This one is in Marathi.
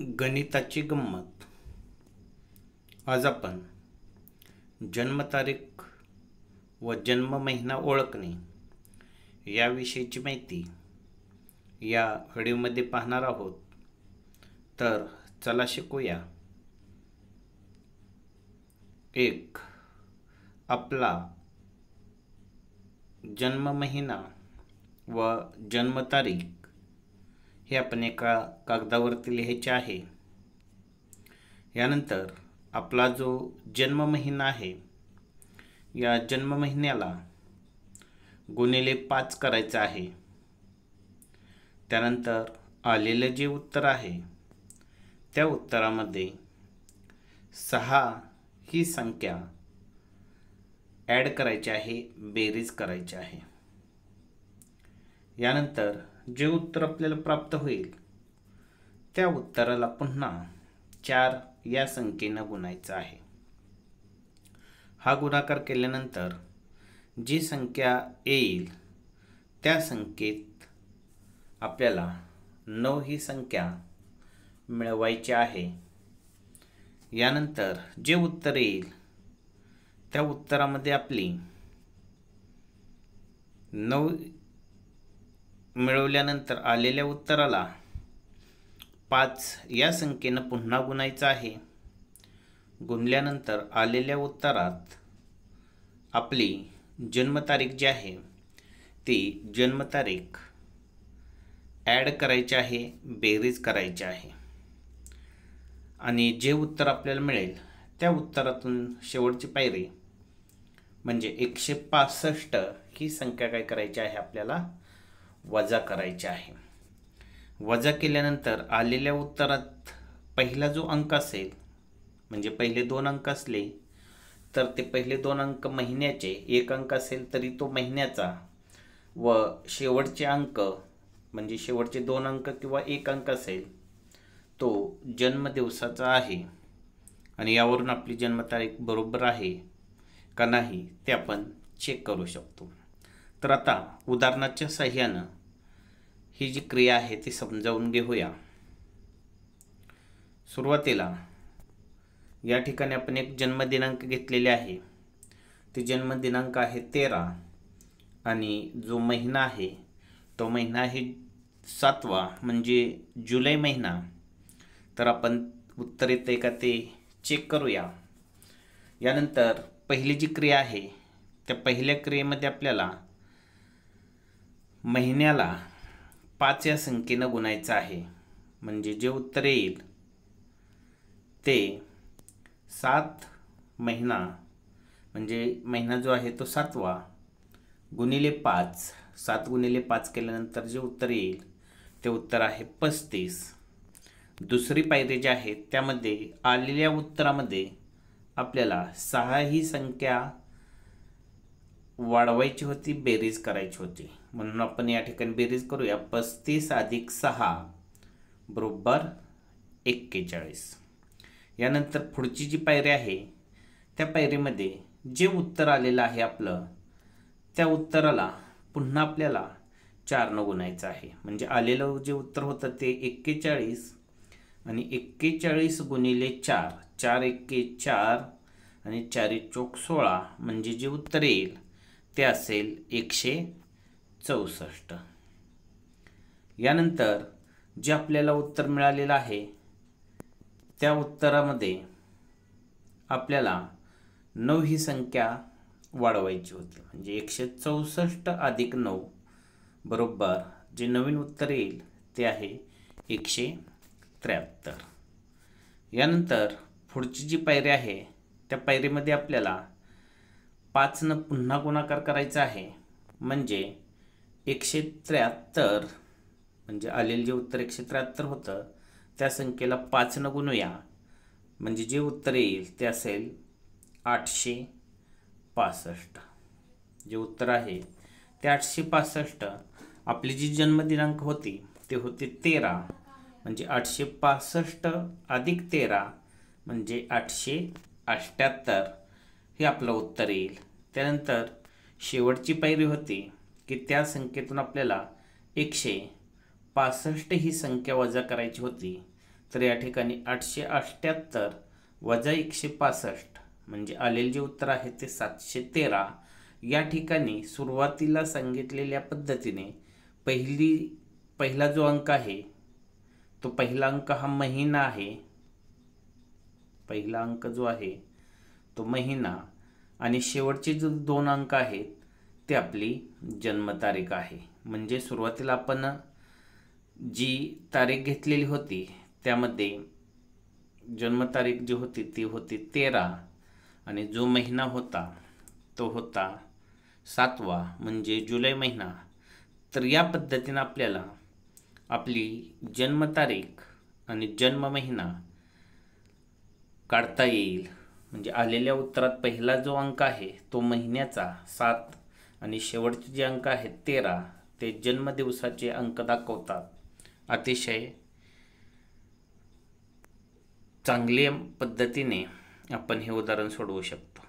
गणिताची गंमत. आज आपण जन्मतारीख व जन्म महिना ओळखणे याविषयीची माहिती या व्हिडिओमध्ये पाहणार आहोत. तर चला शिकूया. एक आपला जन्म महिना व जन्मतारीख. हे आपण एका कागदावरती लिहायचे आहे. यानंतर आपला जो जन्म महिना आहे या जन्म महिन्याला गुणिले पाच करायचं आहे. त्यानंतर आलेलं जे उत्तर आहे त्या उत्तरामध्ये सहा ही संख्या ॲड करायची आहे बेरीज करायची आहे. यानंतर जे उत्तर आपल्याला प्राप्त होईल त्या उत्तराला पुन्हा चार या संख्येनं गुणायचं आहे. हा गुणाकार केल्यानंतर जी संख्या येईल त्या संख्येत आपल्याला नऊ ही संख्या मिळवायची आहे. यानंतर जे उत्तर येईल त्या उत्तरामध्ये आपली नऊ मिळवल्यानंतर आलेल्या उत्तराला पाच या संख्येनं पुन्हा गुणायचं आहे. गुणल्यानंतर आलेल्या उत्तरात आपली जन्मतारीख जी आहे ती जन्मतारीख ॲड करायची आहे बेरीज करायची आहे. आणि जे उत्तर आपल्याला मिळेल त्या उत्तरातून शेवटची पायरी म्हणजे एकशे पासष्ट ही संख्या काय करायची आहे आपल्याला? वजा करायचे आहे. वजा केल्यानंतर आलेल्या उत्तरात पहिला जो अंक असेल म्हणजे पहिले दोन अंक असले तर ते पहिले दोन अंक महिन्याचे एक अंक असेल तरी तो महिन्याचा व शेवटचे अंक म्हणजे शेवटचे दोन अंक किंवा एक अंक असेल तो जन्मदिवसाचा आहे. आणि यावरून आपली जन्मतारीख बरोबर आहे का नाही ते आपण चेक करू शकतो. तर आता उदाहरणाच्या साह्यानं ही जी क्रिया आहे ती समजावून घेऊया. सुरुवातीला या ठिकाणी आपण एक जन्मदिनांक घेतलेले आहे. ते जन्मदिनांक आहे तेरा आणि जो महिना आहे तो महिना आहे सातवा म्हणजे जुलै महिना. तर आपण उत्तर येते का ते चेक करूया. यानंतर पहिली जी क्रिया आहे त्या पहिल्या क्रियेमध्ये आपल्याला महिन्याला पाच या संख्येनं गुणायचं आहे. म्हणजे जे उत्तर येईल ते सात महिना म्हणजे महिना जो आहे तो सातवा गुणिले पाच. सात गुणिले पाच केल्यानंतर जे उत्तर येईल ते उत्तर आहे पस्तीस. दुसरी पायरी जी आहे त्यामध्ये आलेल्या उत्तरामध्ये आपल्याला सहा ही संख्या वाढवायची होती बेरीज करायची होती. म्हणून आपण या ठिकाणी बेरीज करूया. पस्तीस अधिक सहा बरोबर एक्केचाळीस. यानंतर पुढची जी पायरी आहे त्या पायरीमध्ये जे उत्तर आलेलं आहे आपलं त्या उत्तराला पुन्हा आपल्याला चारनं गुणायचं आहे. म्हणजे आलेलं जे उत्तर होतं ते एक्केचाळीस आणि एक्केचाळीस गुणिले चार चार एक्के चार आणि चारी चोक सोळा म्हणजे जे उत्तर येईल ते असेल एकशे चौसष्ट. यानंतर जे आपल्याला उत्तर मिळालेलं आहे त्या उत्तरामध्ये आपल्याला नऊ ही संख्या वाढवायची होती. म्हणजे एकशे चौसष्ट अधिक नऊ बरोबर जे नवीन उत्तर येईल ते आहे एकशे त्र्याहत्तर. यानंतर पुढची जी पायरी आहे त्या पायरीमध्ये आपल्याला पाचनं पुन्हा गुणाकार करायचा आहे. म्हणजे एकशे त्र्याहत्तर म्हणजे आलेलं जे उत्तर एकशे त्र्याहत्तर होतं त्या संख्येला पाचनं गुणूया. म्हणजे जे उत्तर येईल ते असेल आठशे पासष्ट. जे उत्तर आहे ते आठशे पासष्ट. आपली जी जन्मदिनांक होती ते होते तेरा. म्हणजे आठशे पासष्ट अधिक तेरा म्हणजे आठशे अठ्ठ्याहत्तर. हे आपलं उत्तर येईल. त्यानंतर शेवटची पायरी होती की त्या संख्येतून आपल्याला एकशे पासष्ट ही संख्या वजा करायची होती. तर या ठिकाणी आठशे अठ्ठ्याहत्तर वजा एकशे पासष्ट म्हणजे आलेले जे उत्तर आहे ते सातशे तेरा. या ठिकाणी सुरुवातीला सांगितलेल्या पद्धतीने पहिली पहिला जो अंक आहे तो पहिला अंक हा महिना आहे. पहिला अंक जो आहे तो महिना. आणि शेवटचे जो दोन अंक आहेत ते आपली जन्मतारीख आहे. म्हणजे सुरुवातीला आपण जी तारीख घेतलेली होती त्यामध्ये जन्मतारीख जी होती ती होती तेरा आणि जो महिना होता तो होता सातवा म्हणजे जुलै महिना. तर या पद्धतीनं आपल्याला आपली जन्मतारीख आणि जन्म महिना काढता येईल. म्हणजे आलेल्या उत्तरात पहिला जो अंक आहे तो महिन्याचा सात आणि शेवटचे जे अंक आहेत तेरा ते जन्मदिवसाचे अंक दाखवतात. अतिशय चांगल्या पद्धतीने आपण हे उदाहरण सोडवू शकतो.